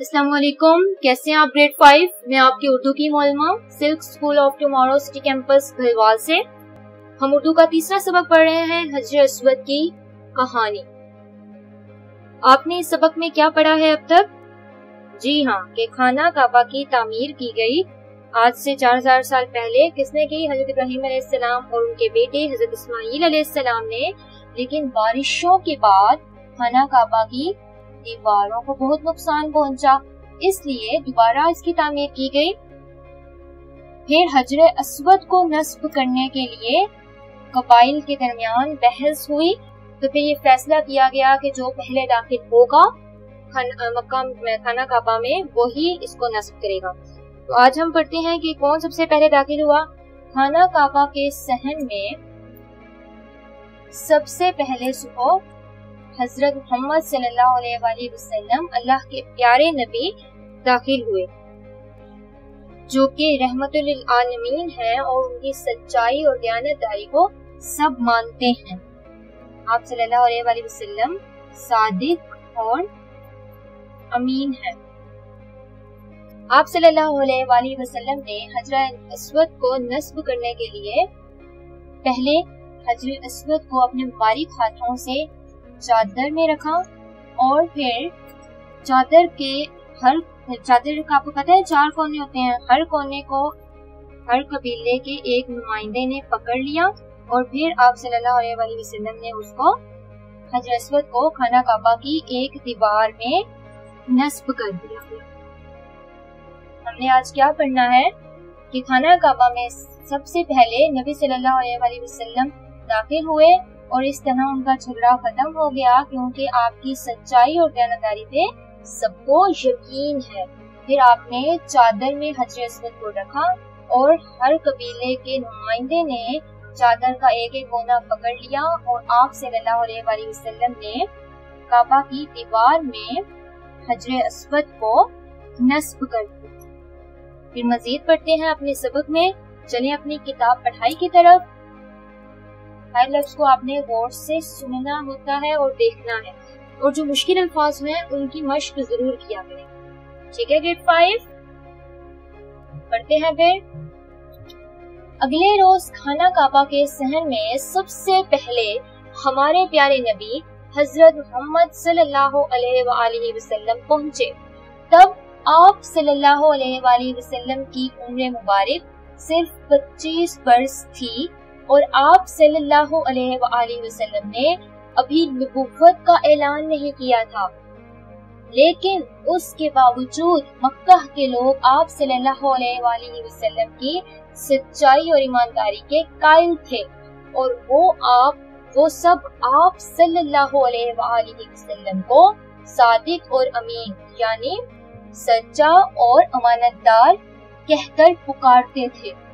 असलम कैसे हैं आप ग्रेड फाइव मैं आपकी उर्दू की मोलमा silk school of tomorrow city campus Bhalwal से। हम उर्दू का तीसरा सबक पढ़ रहे हैं हजर असवद की कहानी। आपने इस सबक में क्या पढ़ा है अब तक? जी हाँ कि खाना काबा की तामीर की गई। आज से चार हज़ार साल पहले किसने की? हज़रत इब्राहिम सलाम और उनके बेटे हज़रत इस्माईल सलाम ने। लेकिन बारिशों के बाद खाना काबा की दीवारों को बहुत नुकसान पहुँचा, इसलिए दोबारा इसकी तामीर की गई। फिर हजर असवद को नस्ब करने के लिए कबाइल के दरमियान बहस हुई तो फिर ये फैसला किया गया कि जो पहले दाखिल होगा मक्का खाना काबा में, वही इसको नस्ब करेगा। तो आज हम पढ़ते हैं कि कौन सबसे पहले दाखिल हुआ। खाना काबा के सहन में सबसे पहले सुबह हज़रत मोहम्मद वसल्लम अल्लाह के प्यारे नबी दाखिल हुए, जो कि रहमतुल आलमीन है और उनकी सच्चाई और दयानतदारी को सब मानते हैं। आप वसल्लम सादिक और अमीन है। आप वसल्लम ने हज़रत असवद को नस्ब करने के लिए पहले हज़रत असवद को अपने मुबारक हाथों से चादर में रखा और फिर चादर के हर, चादर का आपको पता है, चार कोने होते हैं। हर कोने को, हर कबीले के एक नुमाइंदे ने पकड़ लिया और फिर आप सल्लल्लाहु अलैहि वसल्लम ने उसको, हज़रत को खाना काबा की एक दीवार में नस्ब कर दिया। हमने आज क्या पढ़ना है कि खाना काबा में सबसे पहले नबी सल्लल्लाहु अलैहि वसल्लम दाखिल हुए और इस तरह उनका झगड़ा खत्म हो गया क्योंकि आपकी सच्चाई और दयानदारी पे सबको यकीन है। फिर आपने चादर में हजर असवद को रखा और हर कबीले के नुमाइंदे ने चादर का एक एक कोना पकड़ लिया और आप सल्लल्लाहु वसल्लम ने काबा की दीवार में हजर असवद को नस्ब कर दिया। फिर मजीद पढ़ते हैं अपने सबक में। चले अपनी किताब पढ़ाई की तरफ़। हर लफ्ज को आपने गौर से सुनना होता है और देखना है। और जो मुश्किल अल्फाज हैं, उनकी मश्क ज़रूर किया करें। ठीक है ग्रेड फाइव पढ़ते हैं फिर। अगले रोज खाना काबा के सहन में सबसे पहले हमारे प्यारे नबी हज़रत मोहम्मद सल्लल्लाहु अलैहि वसल्लम पहुँचे। तब आप सल्लल्लाहु अलैहि वसल्लम की उम्र मुबारक सिर्फ़ 25 बरस थी। और आप ने अभी नबुव्वत का ऐलान नहीं किया था। लेकिन उसके बावजूद मक्का के लोग आप वसल्लम की सच्चाई और ईमानदारी के कायल थे और वो आप, वो सब आप वसल्लम को सादिक और अमीन, यानी सच्चा और अमानतदार कहकर पुकारते थे।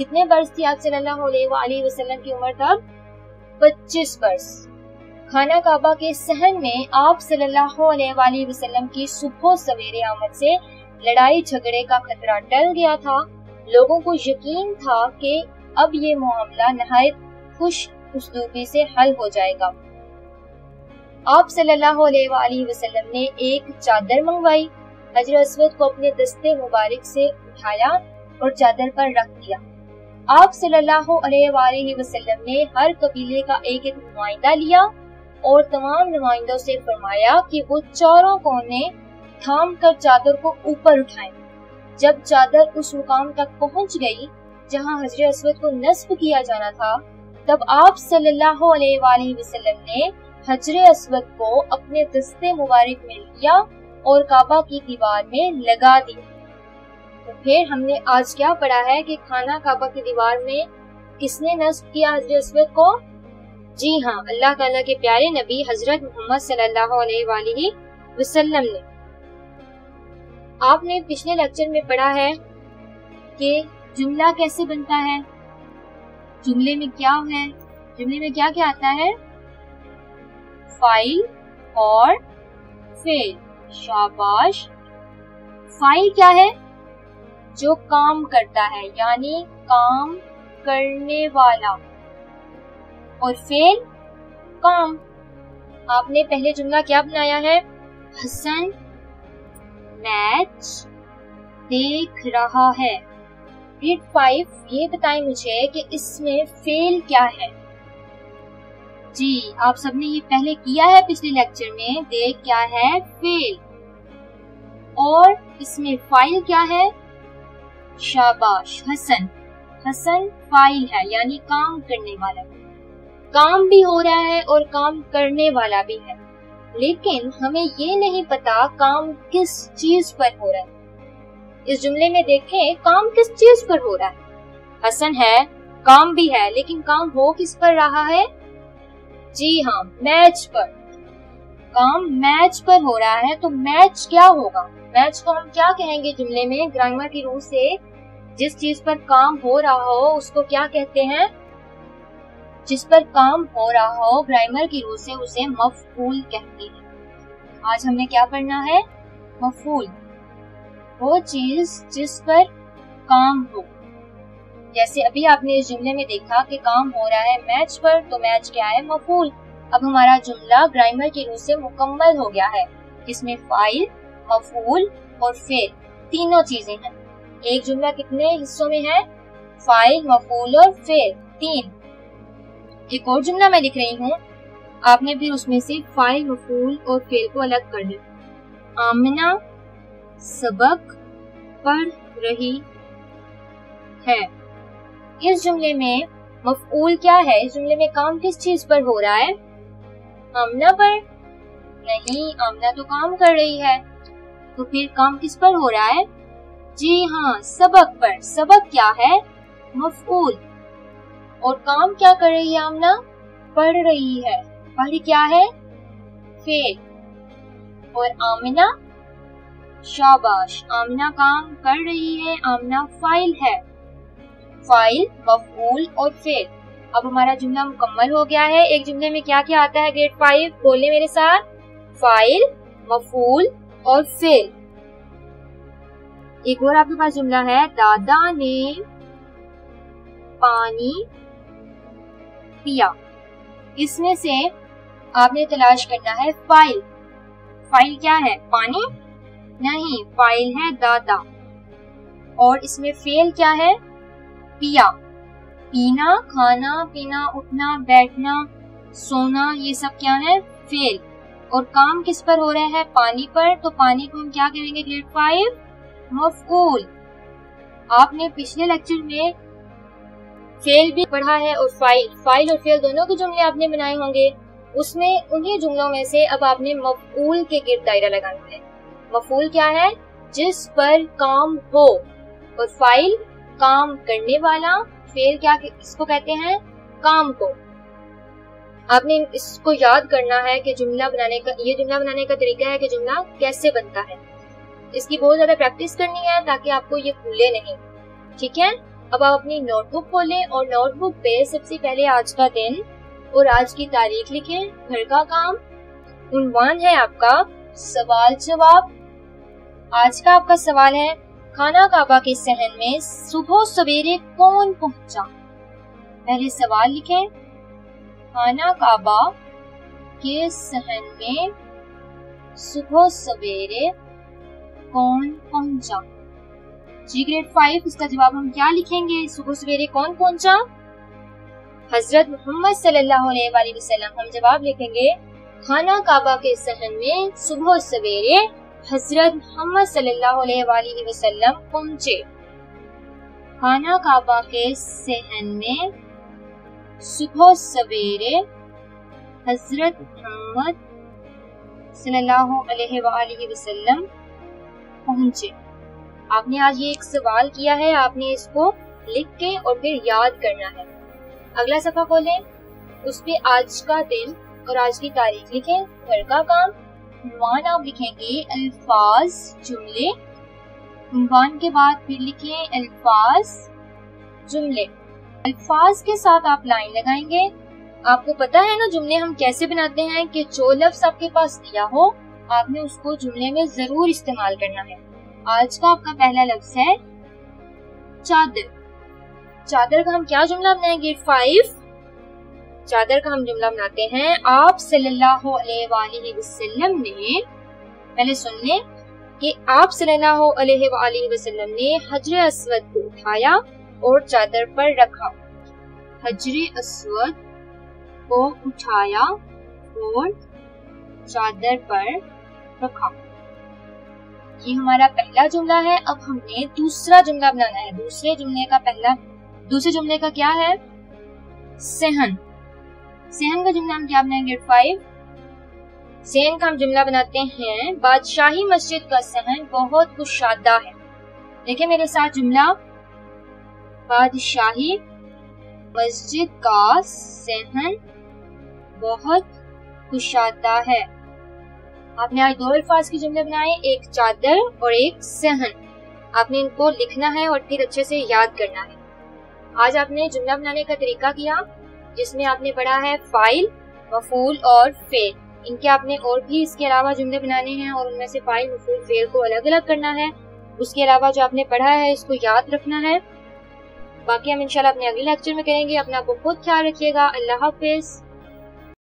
कितने वर्ष थी आप सल्लल्लाहु अलैहि वसल्लम की उम्र तब 25 वर्ष। खाना काबा के सहन में आप सल्लल्लाहु अलैहि वसल्लम की सुबह सवेरे आमद से लड़ाई झगड़े का खतरा टल गया था। लोगों को यकीन था कि अब ये मामला नहायत खुश उसलूबी से हल हो जाएगा। आप सल्लल्लाहु अलैहि वसल्लम ने एक चादर मंगवाई, हज़रत असवद को अपने दस्ते मुबारक से उठाया और चादर पर रख दिया। आप सल्लल्लाहु अलैहि वसल्लम ने हर कबीले का एक एक नुमाइंदा लिया और तमाम नुमाइंदों से फरमाया कि वो चारों कोने थाम कर चादर को ऊपर उठाएँ। जब चादर उस मुकाम तक पहुँच गई, जहाँ हज़रत असवद को नस्ब किया जाना था, तब आप सल्लल्लाहु अलैहि वसल्लम ने हजर असवद को अपने दस्ते मुबारक में लिया और काबा की दीवार में लगा दिया फिर हमने आज क्या पढ़ा है कि खाना काबा की दीवार में किसने नस्ब किया हज़रत को जी हाँ अल्लाह ताला के प्यारे नबी हज़रत मोहम्मद सल्लल्लाहु अलैहि वसल्लम ने। आपने पिछले लेक्चर में पढ़ा है कि जुमला कैसे बनता है? जुमले में क्या है? जुमले में क्या क्या आता है? फ़ाइल और फेल शाबाश। फ़ाइल क्या है? जो काम करता है, यानी काम करने वाला। और फेल काम। आपने पहले जुमला क्या बनाया है? हसन मैच देख रहा है। रीड फाइव ये बताएँ मुझे कि इसमें फेल क्या है। जी, आप सबने ये पहले किया है पिछले लेक्चर में, देख क्या है फेल और इसमें फ़ाइल क्या है? शाबाश, हसन। हसन फ़ाइल है, यानी काम करने वाला। काम भी हो रहा है और काम करने वाला भी है। लेकिन हमें ये नहीं पता काम किस चीज़ पर हो रहा है। इस जुमले में देखें, काम किस चीज़ पर हो रहा है। हसन है, काम भी है, लेकिन काम हो किस पर रहा है? जी हाँ मैच पर। काम मैच पर हो रहा है तो मैच क्या होगा? मैच को हम क्या कहेंगे जुमले में? ग्रामर की रूह से जिस चीज़ पर काम हो रहा हो, उसको क्या कहते हैं? जिस पर काम हो रहा हो ग्रामर की रूह से उसे मफूल कहते हैं। आज हमने क्या पढ़ना है? मफूल। वो चीज़ जिस पर काम हो। जैसे अभी आपने इस जुमले में देखा कि काम हो रहा है मैच पर तो मैच क्या है? मफूल। अब हमारा जुमला ग्रामर की रूह से मुकम्मल हो गया है। इसमें फ़ाइल, मफूल और फेल तीनों चीज़ें हैं। एक जुमला कितने हिस्सों में है? फ़ाइल मफूल और फेल तीन। एक और जुमला मैं लिख रही हूँ। आपने फिर उसमें से फ़ाइल मफूल और फेल को अलग कर लिया आमना सबक पढ़ रही है। इस जुमले में मफूल क्या है? इस जुमले में काम किस चीज़ पर हो रहा है? आमना पर नहीं, आमना तो काम कर रही है। तो फिर काम किस पर हो रहा है? जी हाँ सबक पर। सबक क्या है? मफूल। और काम क्या कर रही है आमना? पढ़ रही है। पढ़ क्या है? फेल। और आमना? शाबाश। आमना काम कर रही है, आमना फ़ाइल है। फ़ाइल, मफूल और फेल। अब हमारा जुमला मुकम्मल हो गया है। एक जुमले में क्या क्या आता है? ग्रेड फाइव बोले मेरे साथ। फ़ाइल, मफूल और फेल। एक और आपके पास जुमला है। दादा ने पानी पिया। इसमें से आपने तलाश करना है फ़ाइल। फ़ाइल क्या है? पानी? नहीं, फ़ाइल है दादा। और इसमें फेल क्या है? पिया। पीना, खाना, पीना, उठना, बैठना, सोना, ये सब क्या है? फेल। और काम किस पर हो रहा है? पानी पर। तो पानी को हम क्या करेंगे ग्रेड फाइव। मफूल आपने पिछले लेक्चर में फेल भी पढ़ा है और फ़ाइल फ़ाइल और फेल दोनों के जुमले आपने बनाए होंगे। उसमें, उन्हीं जुमलों में से अब आपने मफूल के गिर्द दायरा लगाना है। मफूल क्या है? जिस पर काम हो। और फ़ाइल काम करने वाला फेल क्या इसको कहते हैं? काम को। आपने इसको याद करना है कि जुमला बनाने का, ये जुमला बनाने का तरीका है कि जुमला कैसे बनता है। इसकी बहुत ज़्यादा प्रैक्टिस करनी है ताकि आपको ये भूले नहीं। ठीक है? अब आप अपनी नोटबुक खोलें और नोटबुक पे सबसे पहले आज का दिन और आज की तारीख लिखें। घर का काम। उनवान है आपका। सवाल जवाब। आज का आपका सवाल है, खाना काबा के सहन में सुबह सवेरे कौन पहुँचा? पहले सवाल लिखें। खाना काबा के सहन में सुबह सवेरे कौन पहुँचा जी ग्रेड फाइव इसका जवाब हम क्या लिखेंगे? सुबह सवेरे कौन पहुँचा हज़रत मोहम्मद सल्लल्लाहु अलैहि वसल्लम, हम जवाब लिखेंगे, खाना काबा के सहन में सुबह सवेरे हज़रत मोहम्मद सल्लल्लाहु अलैहि वसल्लम पहुँचे। खाना काबा के सहन में सुबह सवेरे हज़रत मोहम्मद सल्लल्लाहु अलैहि वसल्लम पहुँचे। आपने आज ये एक सवाल किया है, आपने इसको लिख के और फिर याद करना है। अगला सफ़ा खोलें। उस पे आज का दिन और आज की तारीख लिखें। घर का काम। उनवान आप लिखेंगे अल्फाज जुमले। उनवान के बाद फिर लिखे अल्फाज जुमले। अल्फाज के साथ आप लाइन लगाएँगे। आपको पता है ना जुमले हम कैसे बनाते हैं कि जो लफ्ज आपके पास दिया हो आपने उसको जुमले में ज़रूर इस्तेमाल करना है। आज का आपका पहला लफ्ज है चादर। चादर का हम क्या जुमला बनाएँगे? फाइव चादर का हम जुमला बनाते हैं। आप सल्लल्लाहु अलैहि वसल्लम ने पहले सुन ले कि आप सल्लल्लाहु अलैहि वसल्लम ने हजर असवद को उठाया और चादर पर रखा। हजर असवद को उठाया और चादर पर रखा। ये हमारा पहला जुमला है, अब हमने दूसरा जुमला बनाना है। दूसरे जुमले का पहला, दूसरे जुमले का क्या है? सहन। सहन का जुमला हम क्या बनाएँगे? फाइव। सहन का हम जुमला बनाते हैं, बादशाही मस्जिद का सहन बहुत कुशादा है। देखिए मेरे साथ जुमला। बादशाही मस्जिद का सहन बहुत कुशादा है। आपने आज दो अल्फाज के जुमले बनाए, एक चादर और एक सहन। आपने इनको लिखना है और फिर अच्छे से याद करना है। आज आपने जुमला बनाने का तरीका किया, जिसमें आपने पढ़ा है फ़ाइल मफूल और फेल इनके आपने और भी इसके अलावा जुमले बनाने हैं और उनमें से फ़ाइल मफूल फेल को अलग अलग करना है। उसके अलावा जो आपने पढ़ा है, इसको याद रखना है। बाकी हम इंशाल्लाह अपने अगले लेक्चर में करेंगे। अपना बहुत ख्याल रखिएगा। अल्लाह हाफिज।